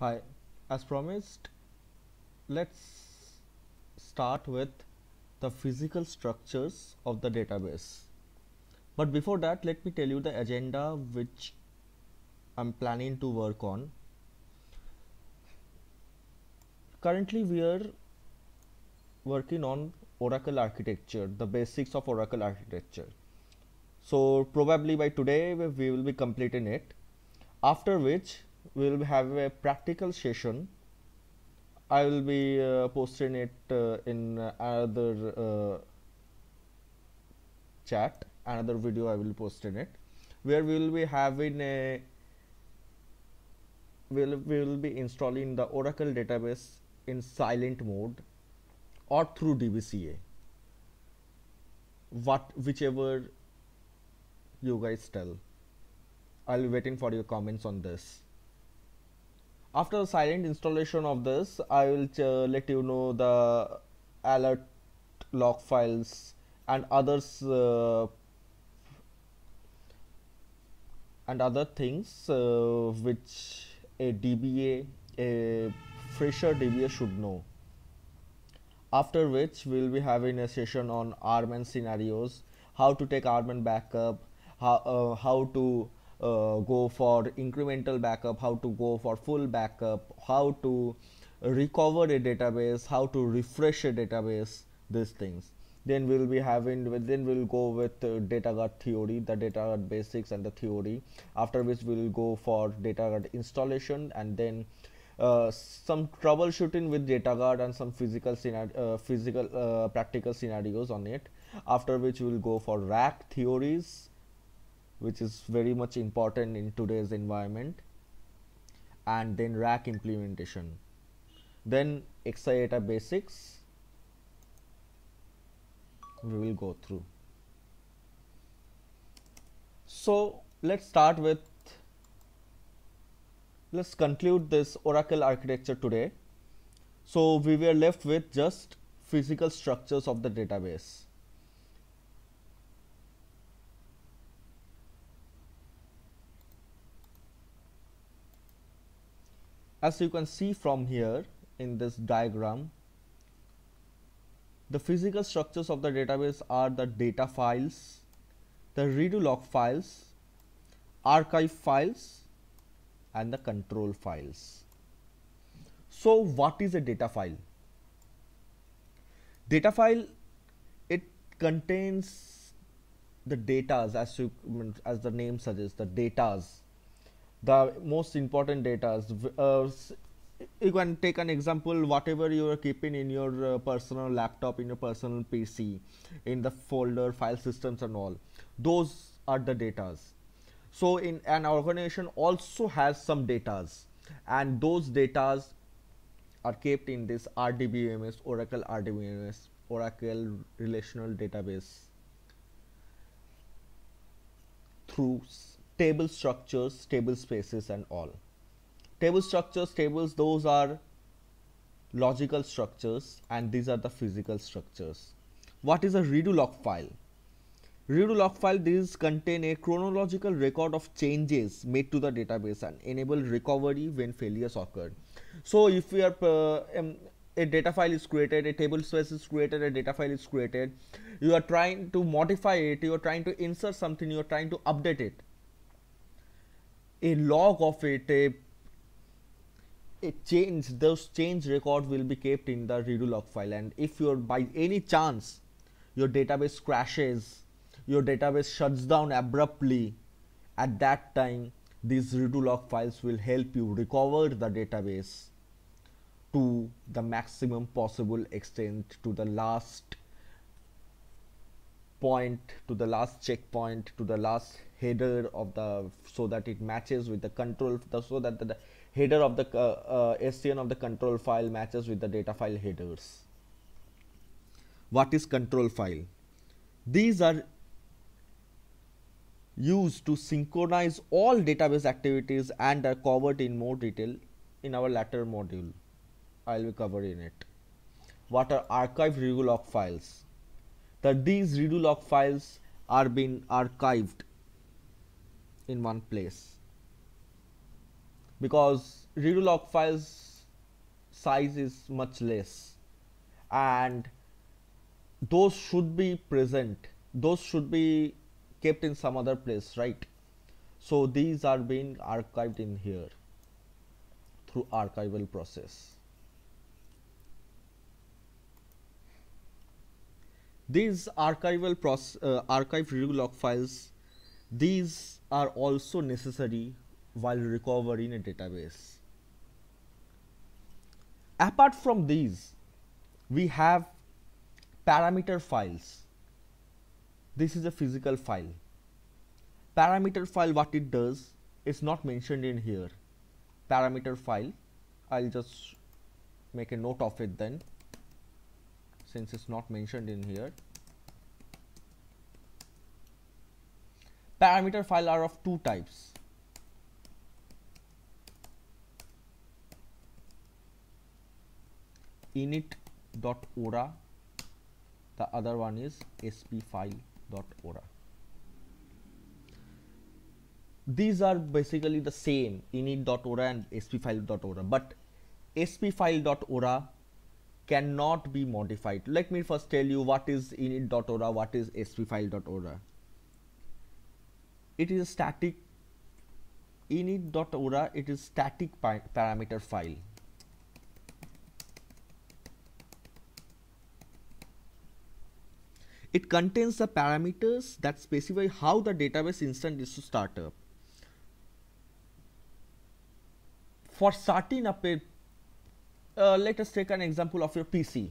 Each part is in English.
Hi, as promised, let's start with the physical structures of the database. But before that, let me tell you the agenda which I'm planning to work on. Currently, we are working on Oracle architecture, the basics of Oracle architecture. So, probably by today, we will be completing it. After which, we will have a practical session. I will be uh, posting it uh, in another uh, chat, another video I will post in it, where we will be having a we'll, we will be installing the Oracle database in silent mode or through DBCA. What whichever you guys tell. I'll be waiting for your comments on this. After the silent installation of this, I will let you know the alert log files and others uh, and other things uh, which a DBA, a fresher DBA should know. After which we'll be having a session on RMAN scenarios, how to take RMAN backup, how, uh, how to uh, go for incremental backup, how to go for full backup, how to recover a database, how to refresh a database, these things. Then we'll be having, then we'll go with uh, data guard theory, the data guard basics and the theory. After which we'll go for data guard installation and then uh, some troubleshooting with data guard and some physical uh, physical uh, practical scenarios on it. After which we'll go for RAC theories which is very much important in today's environment and then RAC implementation. Then exadata basics we will go through. So let's start with let's conclude this oracle architecture today. So we were left with just physical structures of the database as you can see from here in this diagram the physical structures of the database are the data files the redo log files archive files and the control files. So what is a data file? Data file it contains the datas as you as the name suggests the datas the most important data uh, you can take an example whatever you are keeping in your uh, personal laptop in your personal pc in the folder file systems and all those are the datas. So in an organization also has some datas and those datas are kept in this rdbms oracle rdbms oracle relational database through table structures, table spaces and all. Table structures, tables, those are logical structures and these are the physical structures. What is a redo log file? Redo log file these contain a chronological record of changes made to the database and enable recovery when failures occur. So if we are uh, um, a data file is created, a table space is created, a data file is created, you are trying to modify it, you are trying to insert something, you are trying to update it a log of it a a change those change record will be kept in the redo log file. And if you're by any chance your database crashes your database shuts down abruptly at that time these redo log files will help you recover the database to the maximum possible extent to the last point to the last checkpoint to the last header of the so that it matches with the control the, so that the, the header of the uh, uh, SCN of the control file matches with the data file headers. What is control file? These are used to synchronize all database activities and are covered in more detail in our latter module. I will be covering it. What are archive redo log files? That these redo log files are being archived in one place. Because redo log files size is much less. And those should be present. Those should be kept in some other place right? So these are being archived in here through archival process. These archival process uh, archive redo log files these are also necessary while recovering a database. Apart from these we have parameter files. This is a physical file. Parameter file what it does is not mentioned in here. Parameter file I'll just make a note of it then since it's not mentioned in here parameter file are of two types. init.ora the other one is spfile.ora these are basically the same init.ora and spfile.ora but spfile.ora cannot be modified. Let me first tell you what is init.ora what is spfile.ora it is a static init.ora it is static parameter file it contains the parameters that specify how the database instance is to start up for starting up a uh, let us take an example of your PC.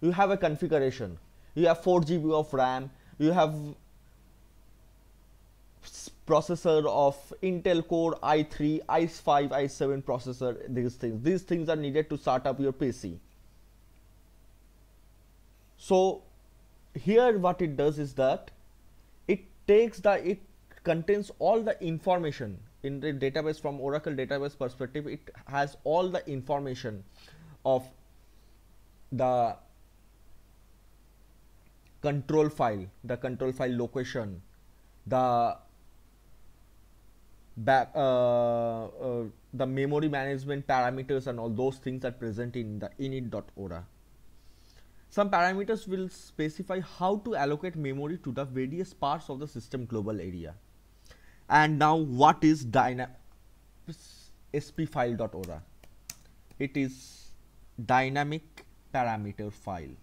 You have a configuration. You have 4 GB of RAM. You have processor of Intel Core i3, i5, i7 processor. These things. These things are needed to start up your PC. So here what it does is that it takes the it contains all the information in the database from Oracle database perspective, it has all the information of the control file, the control file location, the back uh, uh, the memory management parameters and all those things are present in the init.ora. Some parameters will specify how to allocate memory to the various parts of the system global area. And now what is spfile.ora it is dynamic parameter file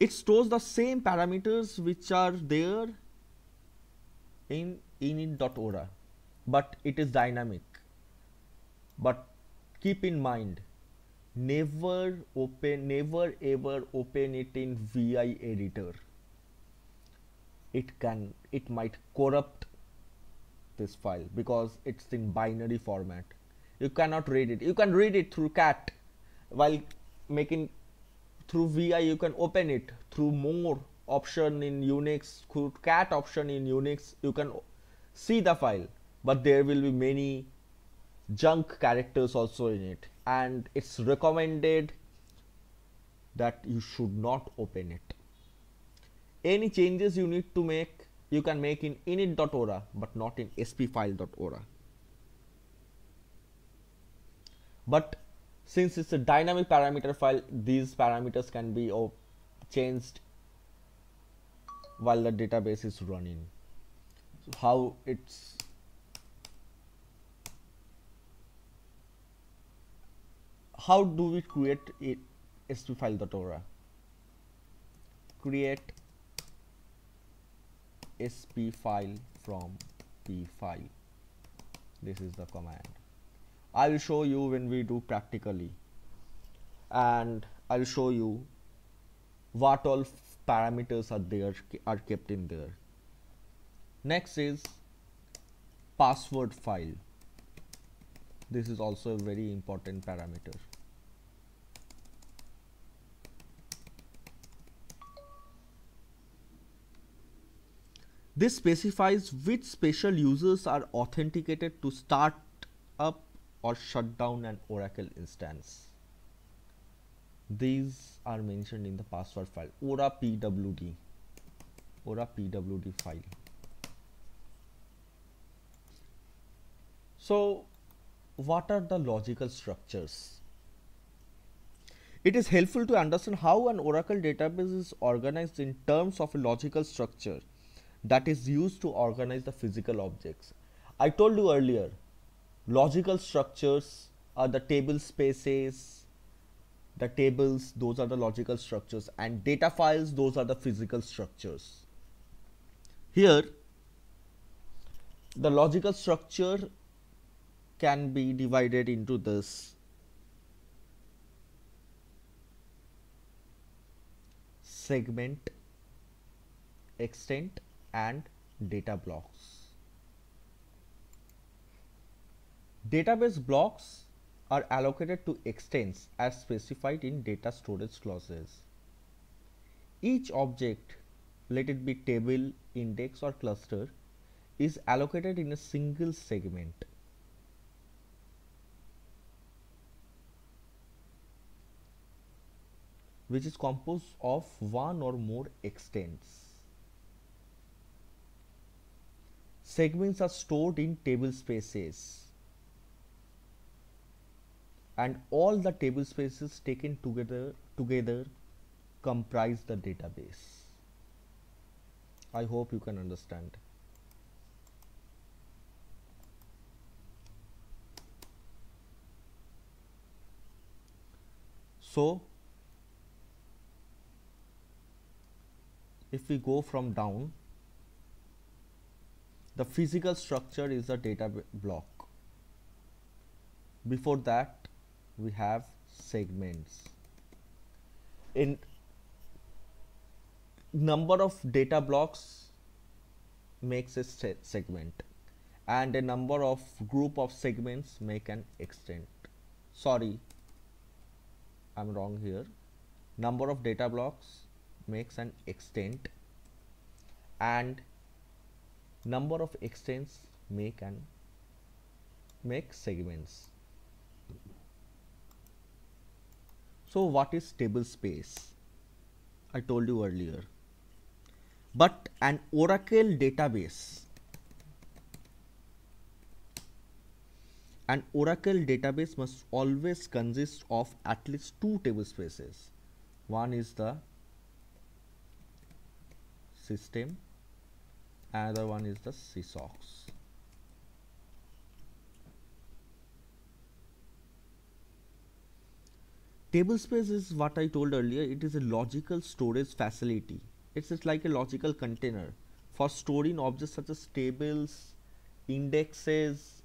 it stores the same parameters which are there in init.ora but it is dynamic. But keep in mind never open never ever open it in vi editor. It can it might corrupt this file because it's in binary format. You cannot read it. You can read it through cat while making through vi you can open it. Through more option in unix cat option in unix you can see the file. But there will be many junk characters also in it. And it's recommended that you should not open it. Any changes you need to make you can make in init.ora but not in spfile.ora but since it's a dynamic parameter file these parameters can be changed while the database is running. So how it's how do we create it sp file.ora create sp file from p file. This is the command I'll show you when we do practically. And I'll show you what all parameters are there are kept in there. Next is password file. This is also a very important parameter. This specifies which special users are authenticated to start or shut down an Oracle instance. These are mentioned in the password file Ora PWD. orapwd file so what are the logical structures it is helpful to understand how an oracle database is organized in terms of a logical structure that is used to organize the physical objects i told you earlier logical structures are the table spaces the tables those are the logical structures and data files those are the physical structures. Here the logical structure can be divided into this. Segment extent and data blocks Database blocks are allocated to extents as specified in data storage clauses. Each object, let it be table, index or cluster, is allocated in a single segment. which is composed of one or more extents. Segments are stored in table spaces and all the table spaces taken together together comprise the database. I hope you can understand. So if we go from down the physical structure is a data block. Before that we have segments. In number of data blocks makes a se segment and a number of group of segments make an extent. Sorry I'm wrong here. Number of data blocks makes an extent and number of extents make an make segments So what is table space? I told you earlier. But an Oracle database, an Oracle database must always consist of at least two table spaces. One is the system, another one is the SYSAUX. Tablespace is what I told earlier. It is a logical storage facility. It's like a logical container for storing objects such as tables, indexes,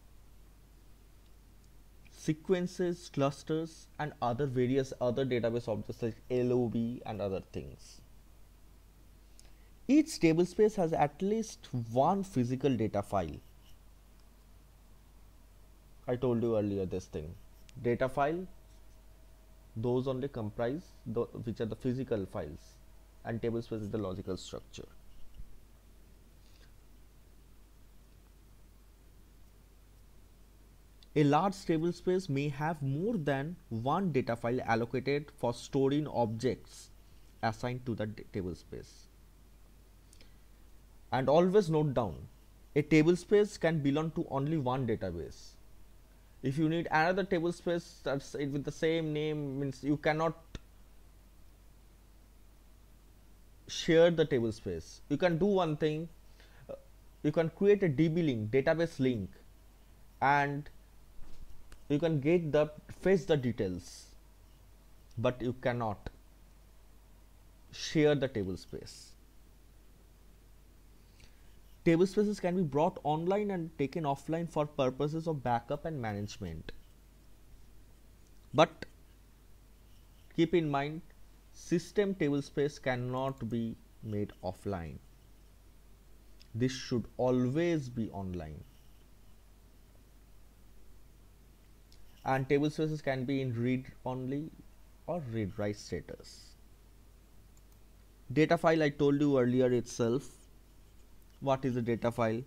sequences, clusters, and other various other database objects like LOB and other things. Each tablespace has at least one physical data file. I told you earlier this thing. Data file those only comprise the, which are the physical files and tablespace is the logical structure. A large table space may have more than one data file allocated for storing objects assigned to the table space. And always note down, a table space can belong to only one database if you need another table space that's with the same name means you cannot share the table space. You can do one thing uh, you can create a db link database link and you can get the fetch the details but you cannot share the table space Table spaces can be brought online and taken offline for purposes of backup and management. But keep in mind, system table space cannot be made offline. This should always be online. And table spaces can be in read only or read write status. Data file I told you earlier itself what is a data file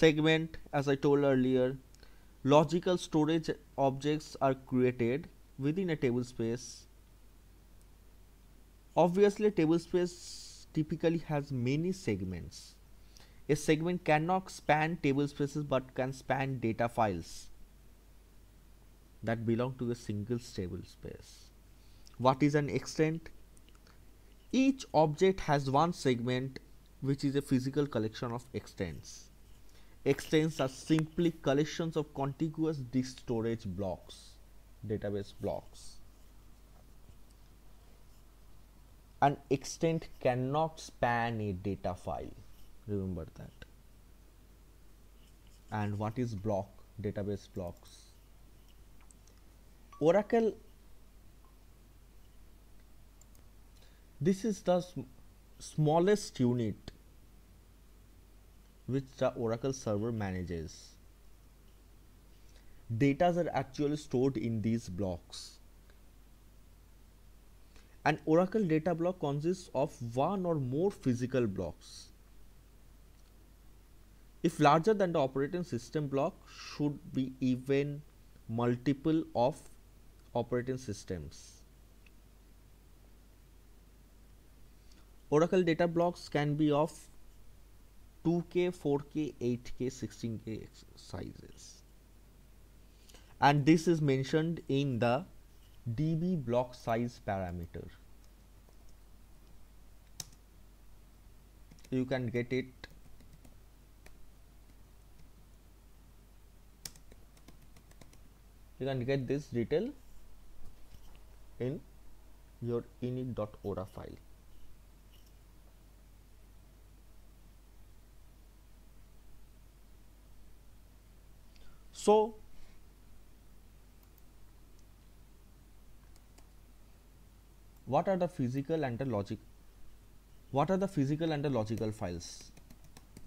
segment as I told earlier logical storage objects are created within a table space obviously table space typically has many segments. A segment cannot span table spaces but can span data files that belong to a single table space. What is an extent? Each object has one segment which is a physical collection of extents. Extents are simply collections of contiguous disk storage blocks, database blocks. An extent cannot span a data file. Remember that. And what is block? Database blocks. Oracle this is the sm smallest unit which the Oracle server manages. Data are actually stored in these blocks. An Oracle data block consists of one or more physical blocks. If larger than the operating system block should be even multiple of operating systems. Oracle data blocks can be of 2K, 4K, 8K, 16K sizes. And this is mentioned in the DB block size parameter. You can get it you can get this detail in your init.ora file. So, what are the physical and the logic? What are the physical and the logical files?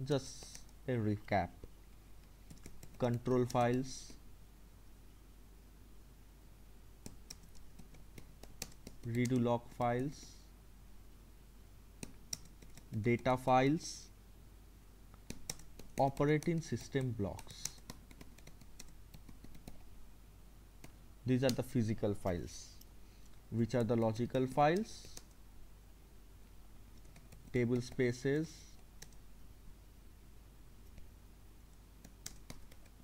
Just a recap. Control files, redo log files data files operating system blocks these are the physical files. Which are the logical files? Table spaces.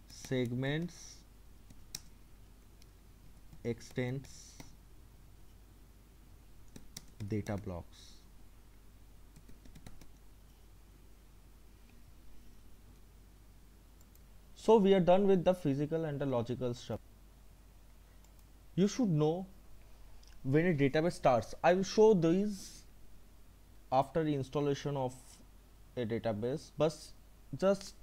Segments. Extents. Data blocks. So we are done with the physical and the logical stuff. You should know when a database starts. I will show these after the installation of a database, but just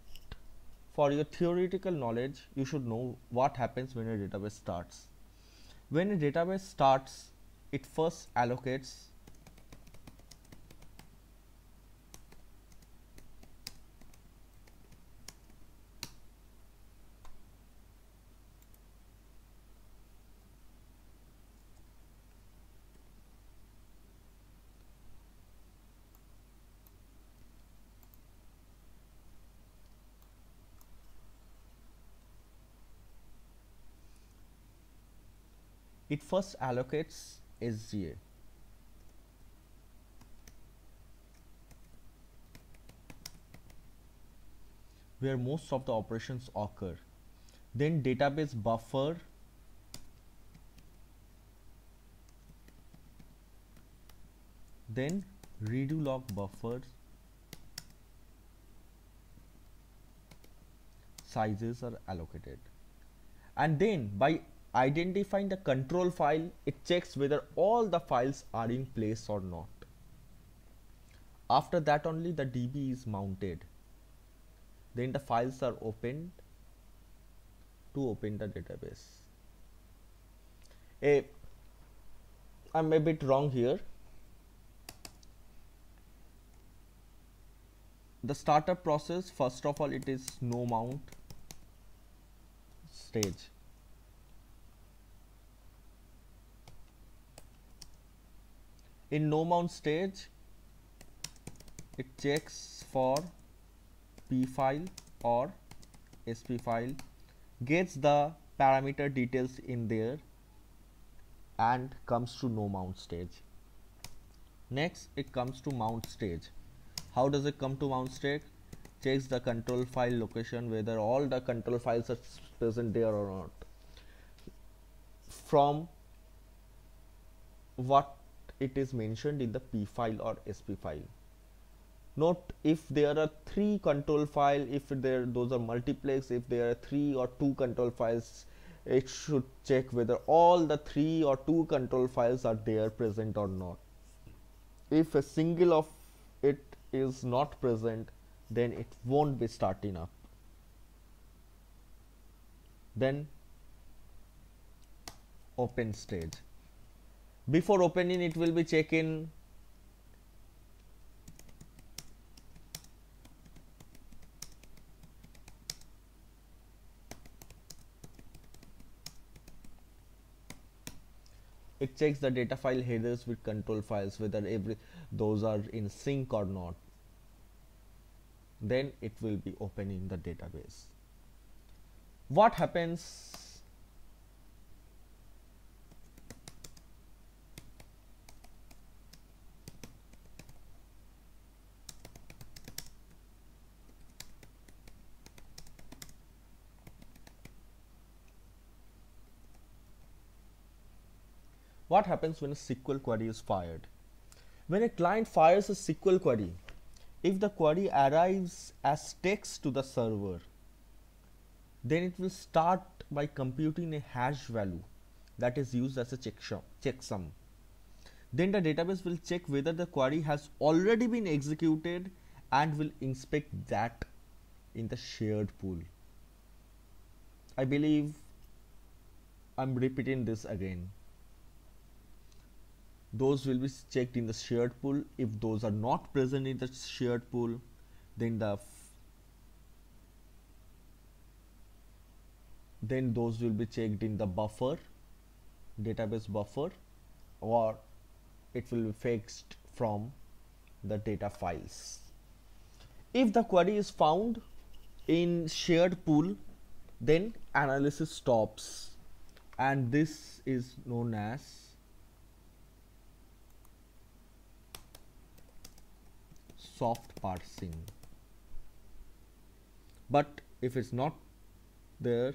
for your theoretical knowledge, you should know what happens when a database starts. When a database starts, it first allocates it first allocates SGA. where most of the operations occur. Then database buffer then redo log buffers sizes are allocated and then by identifying the control file, it checks whether all the files are in place or not. After that only the DB is mounted. Then the files are opened to open the database. A, I'm a bit wrong here. The startup process, first of all, it is no mount stage in no mount stage. It checks for p file or sp file gets the parameter details in there and comes to no mount stage. Next it comes to mount stage. How does it come to mount stage? Checks the control file location whether all the control files are present there or not. From what it is mentioned in the p file or sp file. Note if there are three control file if there those are multiplex if there are three or two control files it should check whether all the three or two control files are there present or not. If a single of it is not present then it won't be starting up. Then open stage before opening it will be checking. It checks the data file headers with control files whether every those are in sync or not. Then it will be opening the database. What happens what happens when a SQL query is fired? When a client fires a SQL query, if the query arrives as text to the server, then it will start by computing a hash value that is used as a checksum. Then the database will check whether the query has already been executed and will inspect that in the shared pool. I believe I'm repeating this again those will be checked in the shared pool. If those are not present in the shared pool then the then those will be checked in the buffer database buffer or it will be fetched from the data files. If the query is found in shared pool then analysis stops. And this is known as soft parsing. But if it's not there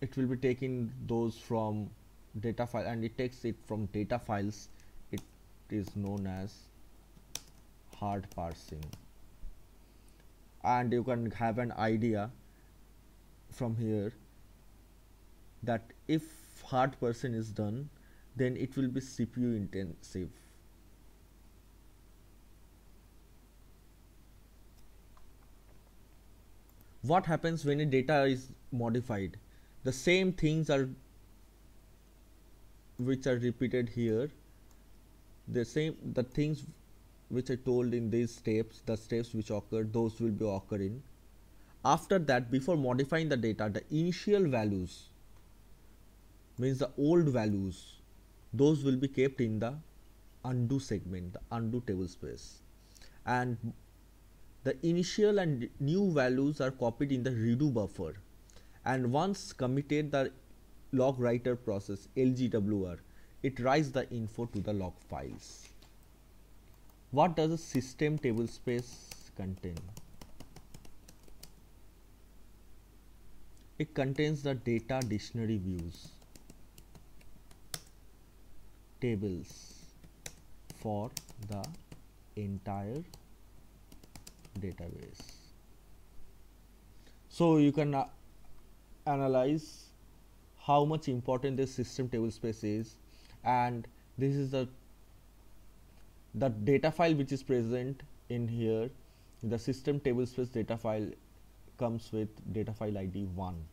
it will be taking those from data file and it takes it from data files. It is known as hard parsing. And you can have an idea from here that if hard parsing is done then it will be CPU intensive what happens when a data is modified? The same things are which are repeated here. The same the things which I told in these steps the steps which occurred those will be occurring. After that before modifying the data the initial values means the old values those will be kept in the undo segment the undo table space. And the initial and new values are copied in the redo buffer and once committed the log writer process LGWR it writes the info to the log files. What does a system table space contain? It contains the data dictionary views, tables for the entire database. So you can uh, analyze how much important this system table space is and this is the the data file which is present in here. The system table space data file comes with data file id 1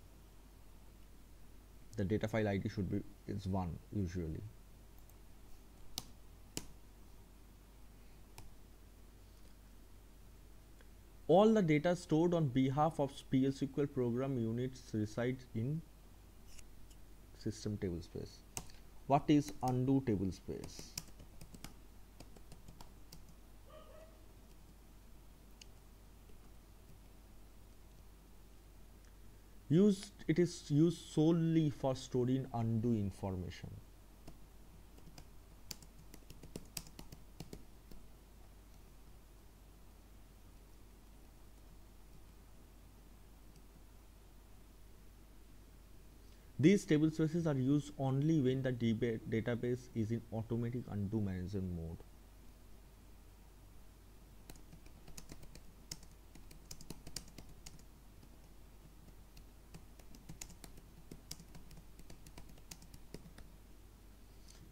the data file id should be is 1 usually all the data stored on behalf of PL/SQL program units resides in system table space. What is undo table space? Used, it is used solely for storing undo information. These table spaces are used only when the database is in automatic undo management mode.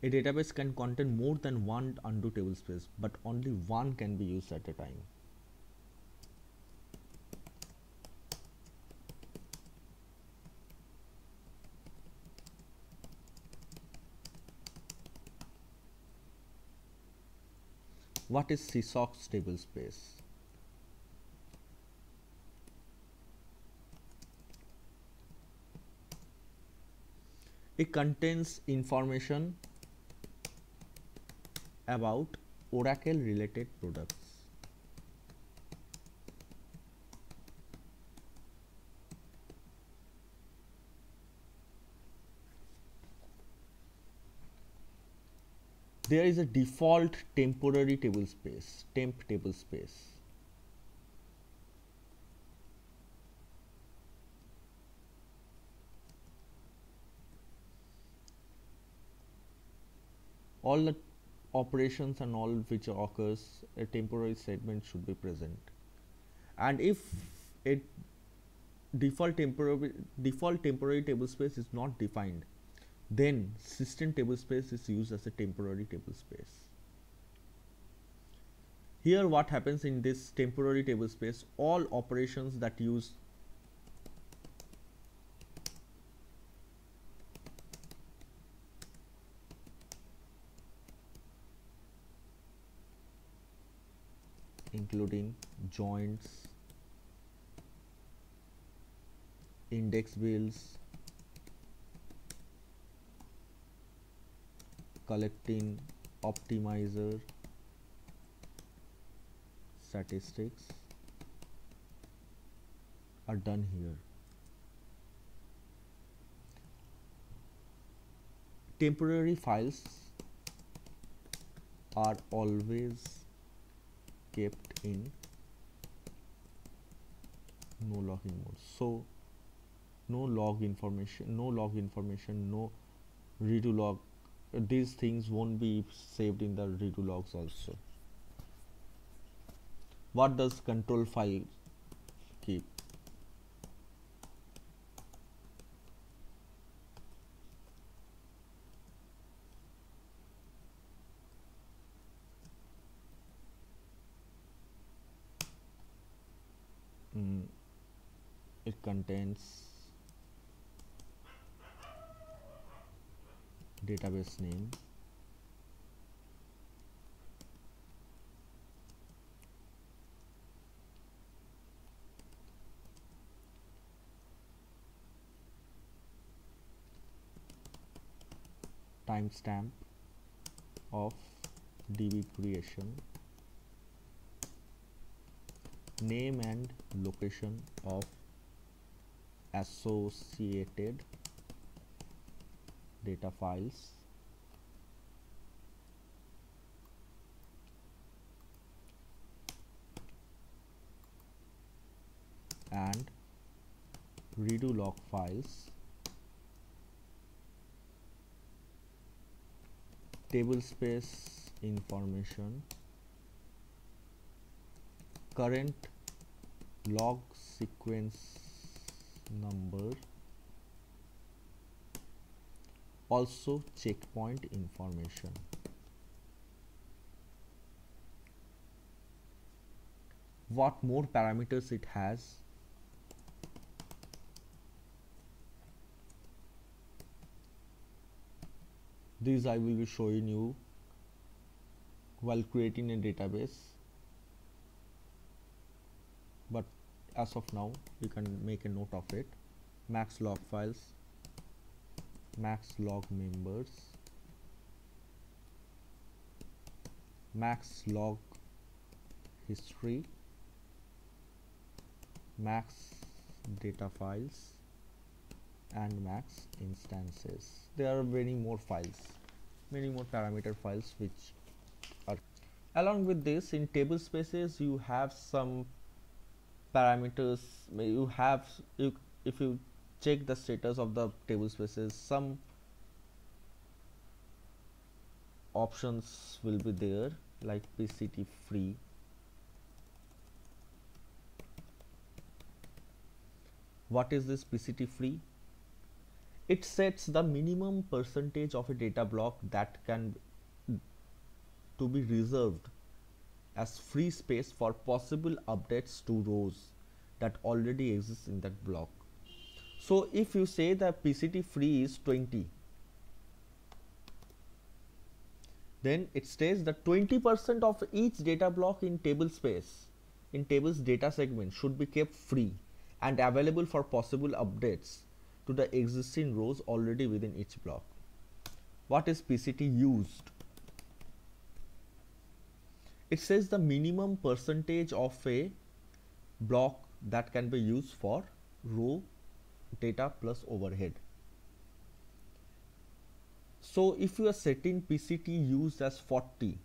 A database can contain more than one undo table space, but only one can be used at a time. What is SYSAUX table space? It contains information about Oracle related products. There is a default temporary table space, temp table space. All the operations and all which occurs a temporary segment should be present and if a default temporary default temporary table space is not defined then system table space is used as a temporary table space. Here what happens in this temporary table space all operations that use including joins index builds collecting optimizer statistics are done here. Temporary files are always kept in no logging mode. So no log information no log information no redo log these things won't be saved in the redo logs also. What does control file keep? Mm, it contains database name. Timestamp of db creation. Name and location of associated data files. And redo log files. Table space information. Current log sequence number also checkpoint information. What more parameters it has? These I will be showing you while creating a database. But as of now you can make a note of it. Max log files max log members max log history max data files and max instances. There are many more files many more parameter files which are along with this in table spaces you have some parameters you have you if you check the status of the table spaces. Some options will be there like PCT free. What is this PCT free? It sets the minimum percentage of a data block that can to be reserved as free space for possible updates to rows that already exist in that block so if you say that PCT free is 20 then it states that 20% of each data block in table space in tables data segment should be kept free and available for possible updates to the existing rows already within each block. What is PCT used? It says the minimum percentage of a block that can be used for row data plus overhead. So if you are setting PCT used as 40,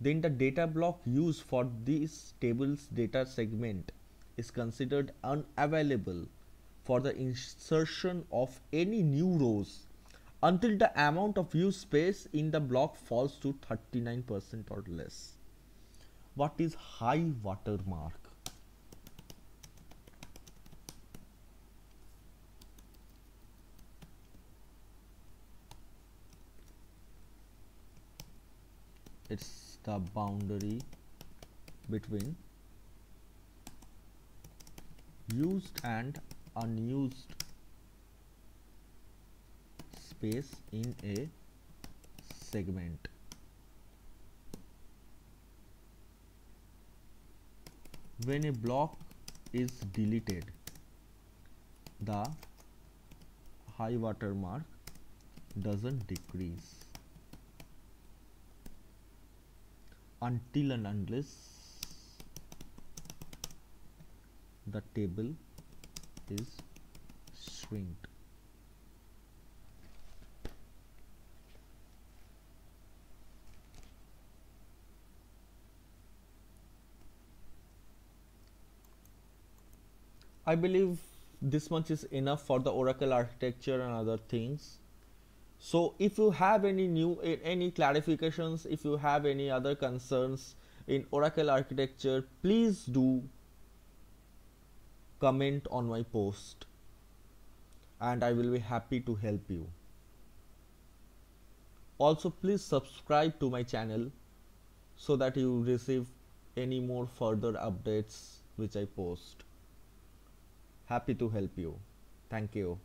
then the data block used for this table's data segment is considered unavailable for the insertion of any new rows until the amount of used space in the block falls to 39% or less. What is high water mark? It's the boundary between used and unused space in a segment. When a block is deleted the high water mark doesn't decrease until and unless the table is shrinked. I believe this much is enough for the Oracle architecture and other things so if you have any new any clarifications if you have any other concerns in oracle architecture please do comment on my post. And i will be happy to help you. Also please subscribe to my channel so that you receive any more further updates which i post. Happy to help you. Thank you